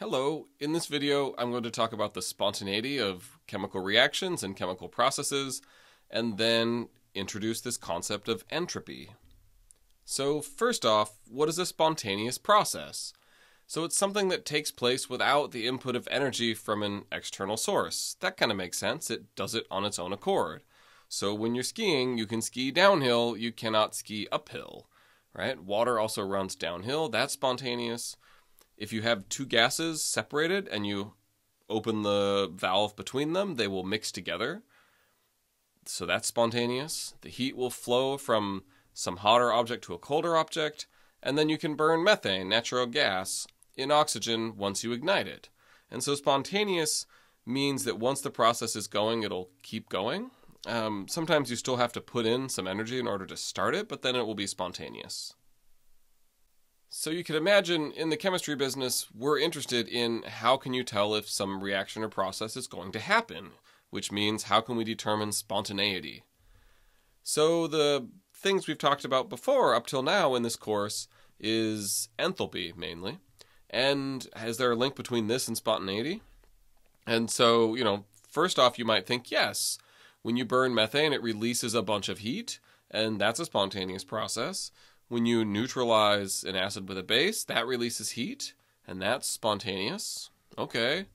Hello, in this video I'm going to talk about the spontaneity of chemical reactions and chemical processes, and then introduce this concept of entropy. So first off, what is a spontaneous process? So it's something that takes place without the input of energy from an external source. That kind of makes sense, it does it on its own accord. So when you're skiing, you can ski downhill, you cannot ski uphill, right? Water also runs downhill, that's spontaneous if you have two gases separated and you open the valve between them, they will mix together. So that's spontaneous. The heat will flow from some hotter object to a colder object, and then you can burn methane, natural gas, in oxygen once you ignite it. And so spontaneous means that once the process is going, it'll keep going. Um, sometimes you still have to put in some energy in order to start it, but then it will be spontaneous. So you can imagine in the chemistry business, we're interested in how can you tell if some reaction or process is going to happen, which means how can we determine spontaneity. So the things we've talked about before up till now in this course is enthalpy mainly. And is there a link between this and spontaneity? And so, you know, first off, you might think yes. When you burn methane, it releases a bunch of heat, and that's a spontaneous process. When you neutralize an acid with a base, that releases heat, and that's spontaneous. Okay.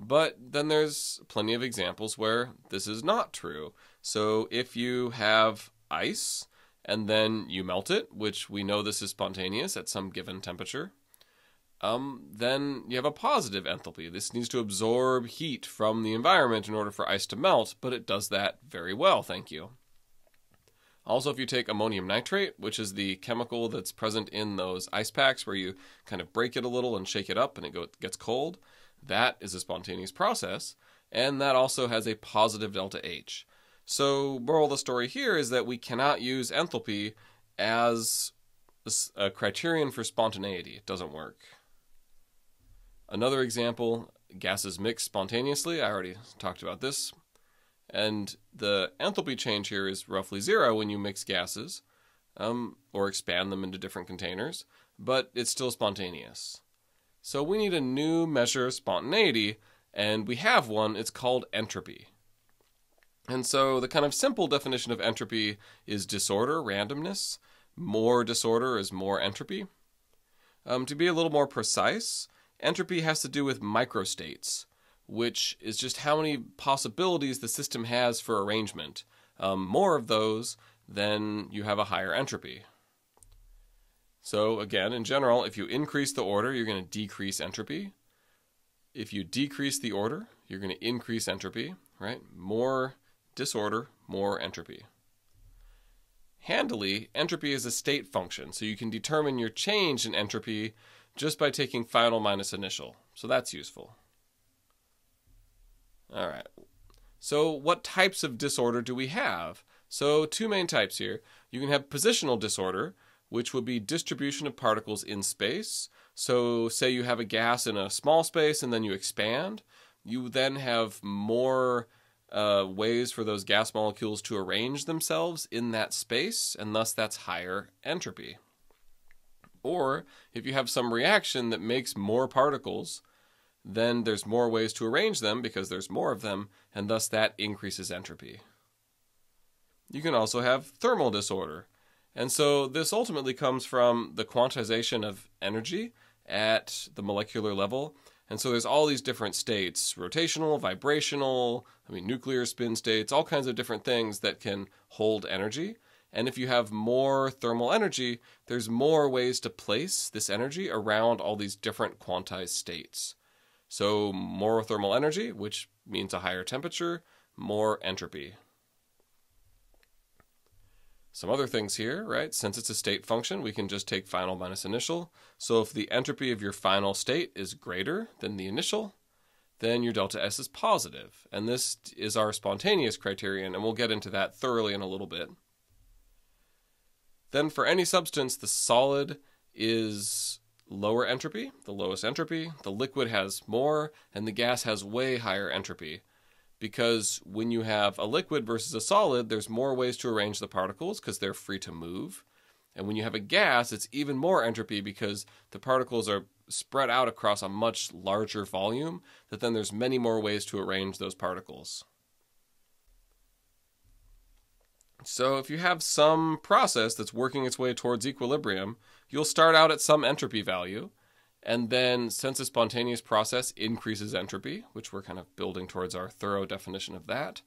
But then there's plenty of examples where this is not true. So if you have ice and then you melt it, which we know this is spontaneous at some given temperature, um, then you have a positive enthalpy. This needs to absorb heat from the environment in order for ice to melt, but it does that very well, thank you. Also, if you take ammonium nitrate, which is the chemical that's present in those ice packs where you kind of break it a little and shake it up and it go, gets cold, that is a spontaneous process. And that also has a positive delta H. So, moral of the story here is that we cannot use enthalpy as a criterion for spontaneity. It doesn't work. Another example gases mix spontaneously. I already talked about this and the enthalpy change here is roughly zero when you mix gases um, or expand them into different containers, but it's still spontaneous. So we need a new measure of spontaneity, and we have one. It's called entropy. And so the kind of simple definition of entropy is disorder, randomness. More disorder is more entropy. Um, to be a little more precise, entropy has to do with microstates which is just how many possibilities the system has for arrangement. Um, more of those, then you have a higher entropy. So again, in general, if you increase the order, you're going to decrease entropy. If you decrease the order, you're going to increase entropy, right? More disorder, more entropy. Handily, entropy is a state function, so you can determine your change in entropy just by taking final minus initial. So that's useful. All right. So what types of disorder do we have? So two main types here. You can have positional disorder, which would be distribution of particles in space. So say you have a gas in a small space and then you expand. You then have more uh, ways for those gas molecules to arrange themselves in that space, and thus that's higher entropy. Or if you have some reaction that makes more particles, then there's more ways to arrange them because there's more of them, and thus that increases entropy. You can also have thermal disorder. And so this ultimately comes from the quantization of energy at the molecular level. And so there's all these different states rotational, vibrational, I mean, nuclear spin states, all kinds of different things that can hold energy. And if you have more thermal energy, there's more ways to place this energy around all these different quantized states. So more thermal energy, which means a higher temperature, more entropy. Some other things here, right? Since it's a state function, we can just take final minus initial. So if the entropy of your final state is greater than the initial, then your delta S is positive. And this is our spontaneous criterion, and we'll get into that thoroughly in a little bit. Then for any substance, the solid is lower entropy, the lowest entropy, the liquid has more, and the gas has way higher entropy. Because when you have a liquid versus a solid, there's more ways to arrange the particles because they're free to move. And when you have a gas, it's even more entropy because the particles are spread out across a much larger volume, that then there's many more ways to arrange those particles. So if you have some process that's working its way towards equilibrium, you'll start out at some entropy value, and then since a spontaneous process increases entropy, which we're kind of building towards our thorough definition of that,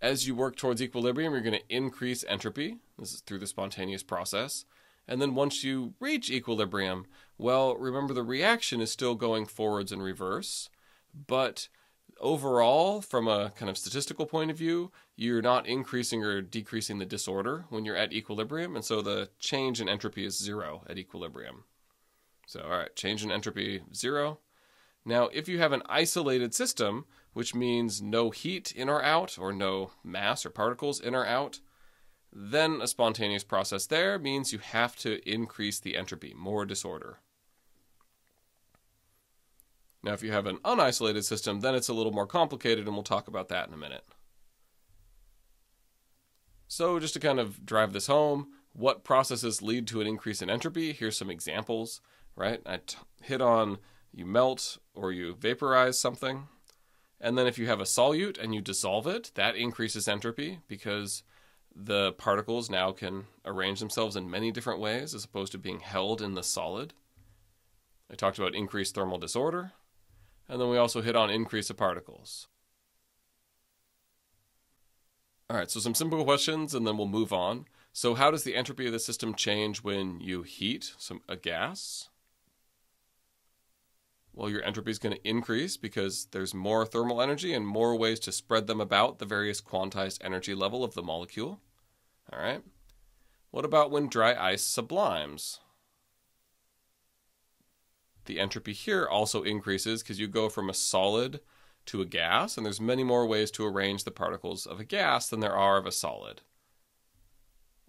as you work towards equilibrium, you're going to increase entropy. This is through the spontaneous process. And then once you reach equilibrium, well, remember the reaction is still going forwards and reverse, but overall, from a kind of statistical point of view, you're not increasing or decreasing the disorder when you're at equilibrium, and so the change in entropy is zero at equilibrium. So, all right, change in entropy, zero. Now, if you have an isolated system, which means no heat in or out, or no mass or particles in or out, then a spontaneous process there means you have to increase the entropy, more disorder. Now, if you have an unisolated system, then it's a little more complicated, and we'll talk about that in a minute. So, just to kind of drive this home, what processes lead to an increase in entropy? Here's some examples, right? I hit on you melt or you vaporize something. And then if you have a solute and you dissolve it, that increases entropy because the particles now can arrange themselves in many different ways as opposed to being held in the solid. I talked about increased thermal disorder, and then we also hit on increase of particles. All right, so some simple questions, and then we'll move on. So, how does the entropy of the system change when you heat some a gas? Well, your entropy is going to increase because there's more thermal energy and more ways to spread them about the various quantized energy level of the molecule. All right. What about when dry ice sublimes? The entropy here also increases because you go from a solid to a gas, and there's many more ways to arrange the particles of a gas than there are of a solid.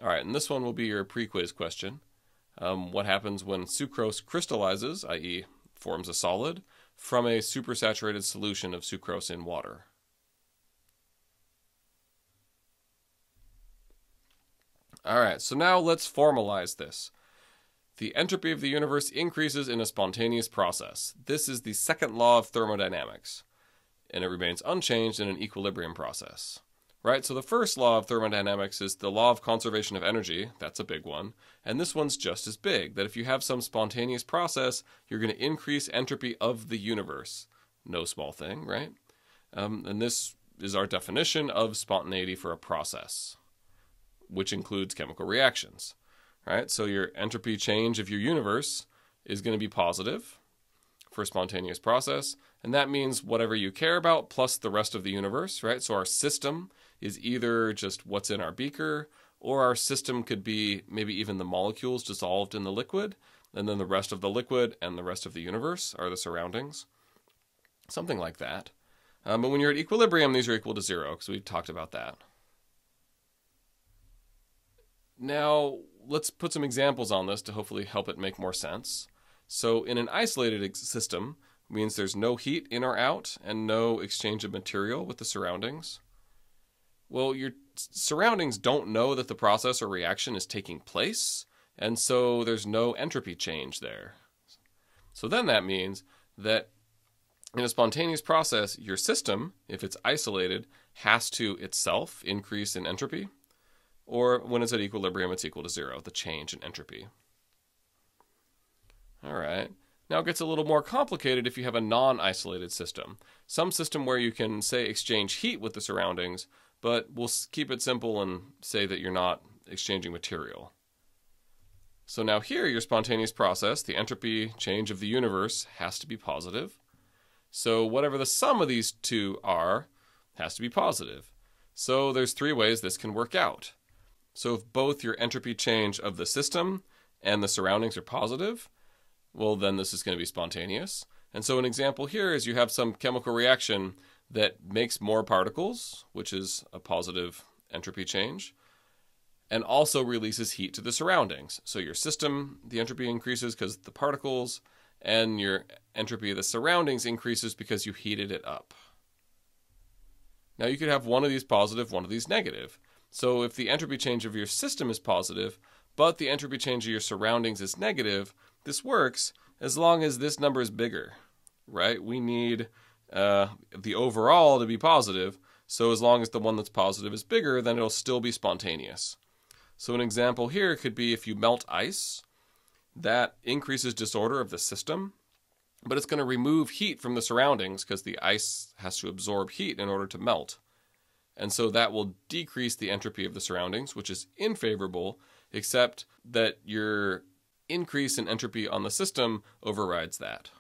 All right, and this one will be your pre-quiz question. Um, what happens when sucrose crystallizes, i.e., forms a solid, from a supersaturated solution of sucrose in water? All right, so now let's formalize this. The entropy of the universe increases in a spontaneous process. This is the second law of thermodynamics, and it remains unchanged in an equilibrium process. Right? So the first law of thermodynamics is the law of conservation of energy. That's a big one. And this one's just as big that if you have some spontaneous process, you're going to increase entropy of the universe. No small thing, right? Um, and this is our definition of spontaneity for a process which includes chemical reactions. Right? So your entropy change of your universe is going to be positive for a spontaneous process, and that means whatever you care about plus the rest of the universe, right? So our system is either just what's in our beaker, or our system could be maybe even the molecules dissolved in the liquid, and then the rest of the liquid and the rest of the universe are the surroundings. Something like that. Um, but when you're at equilibrium, these are equal to zero, because we've talked about that. Now, let's put some examples on this to hopefully help it make more sense. So, in an isolated system, means there's no heat in or out and no exchange of material with the surroundings. Well, your surroundings don't know that the process or reaction is taking place, and so there's no entropy change there. So then that means that in a spontaneous process, your system, if it's isolated, has to itself increase in entropy or when it's at equilibrium, it's equal to zero, the change in entropy. All right. Now it gets a little more complicated if you have a non isolated system. Some system where you can, say, exchange heat with the surroundings, but we'll keep it simple and say that you're not exchanging material. So now here, your spontaneous process, the entropy change of the universe, has to be positive. So whatever the sum of these two are, has to be positive. So there's three ways this can work out. So if both your entropy change of the system and the surroundings are positive, well, then this is going to be spontaneous. And so an example here is you have some chemical reaction that makes more particles, which is a positive entropy change, and also releases heat to the surroundings. So your system, the entropy increases because the particles, and your entropy of the surroundings increases because you heated it up. Now you could have one of these positive, one of these negative. So if the entropy change of your system is positive, but the entropy change of your surroundings is negative, this works as long as this number is bigger, right? We need uh, the overall to be positive. So as long as the one that's positive is bigger, then it'll still be spontaneous. So an example here could be if you melt ice, that increases disorder of the system, but it's going to remove heat from the surroundings because the ice has to absorb heat in order to melt. And so that will decrease the entropy of the surroundings, which is unfavorable, except that your increase in entropy on the system overrides that.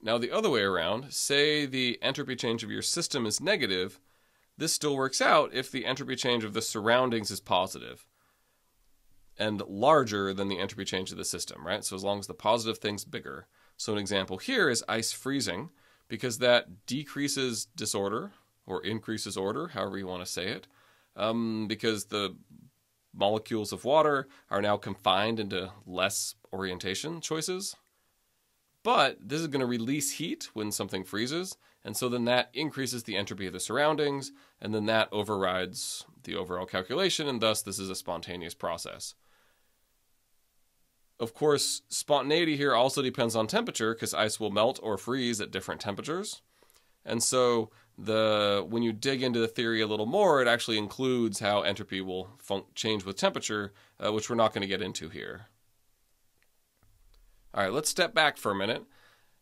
Now, the other way around, say the entropy change of your system is negative, this still works out if the entropy change of the surroundings is positive and larger than the entropy change of the system, right? So as long as the positive thing's bigger. So an example here is ice freezing because that decreases disorder or increases order, however you want to say it, um, because the molecules of water are now confined into less orientation choices. But this is going to release heat when something freezes, and so then that increases the entropy of the surroundings, and then that overrides the overall calculation, and thus this is a spontaneous process. Of course, spontaneity here also depends on temperature because ice will melt or freeze at different temperatures. And so the when you dig into the theory a little more, it actually includes how entropy will change with temperature, uh, which we're not going to get into here. All right, let's step back for a minute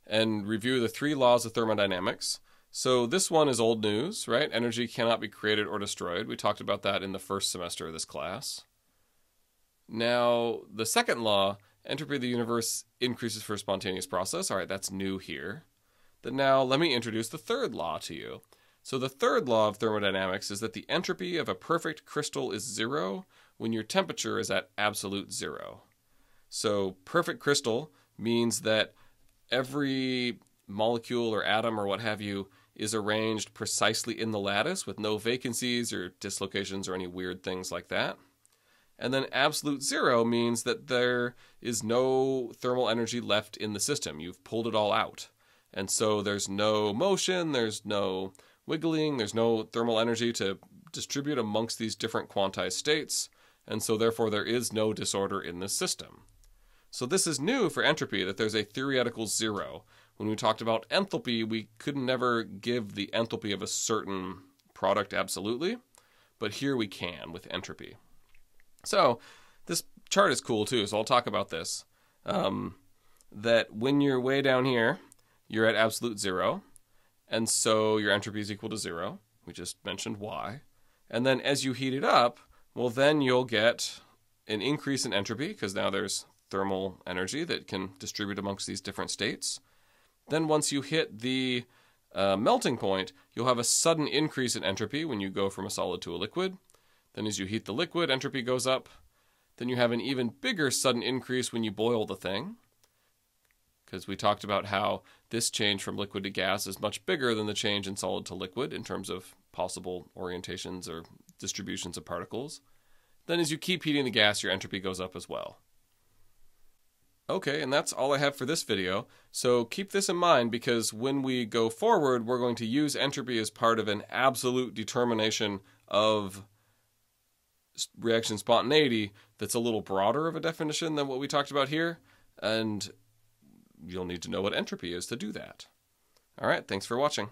and review the three laws of thermodynamics. So this one is old news, right? Energy cannot be created or destroyed. We talked about that in the first semester of this class. Now, the second law, entropy of the universe increases for a spontaneous process. All right, that's new here. Then now let me introduce the third law to you. So the third law of thermodynamics is that the entropy of a perfect crystal is zero when your temperature is at absolute zero. So perfect crystal means that every molecule or atom or what have you is arranged precisely in the lattice with no vacancies or dislocations or any weird things like that. And then absolute zero means that there is no thermal energy left in the system. You've pulled it all out. And so there's no motion, there's no wiggling, there's no thermal energy to distribute amongst these different quantized states. And so therefore there is no disorder in the system. So this is new for entropy, that there's a theoretical zero. When we talked about enthalpy, we could never give the enthalpy of a certain product absolutely, but here we can with entropy. So this chart is cool too, so I'll talk about this. Um, that when you're way down here, you're at absolute zero, and so your entropy is equal to zero. We just mentioned why. And then as you heat it up, well, then you'll get an increase in entropy because now there's thermal energy that can distribute amongst these different states. Then once you hit the uh, melting point, you'll have a sudden increase in entropy when you go from a solid to a liquid. Then as you heat the liquid, entropy goes up. Then you have an even bigger sudden increase when you boil the thing. Because we talked about how this change from liquid to gas is much bigger than the change in solid to liquid in terms of possible orientations or distributions of particles. Then as you keep heating the gas, your entropy goes up as well. Okay, and that's all I have for this video. So keep this in mind because when we go forward, we're going to use entropy as part of an absolute determination of reaction spontaneity that's a little broader of a definition than what we talked about here. And you'll need to know what entropy is to do that. All right, thanks for watching.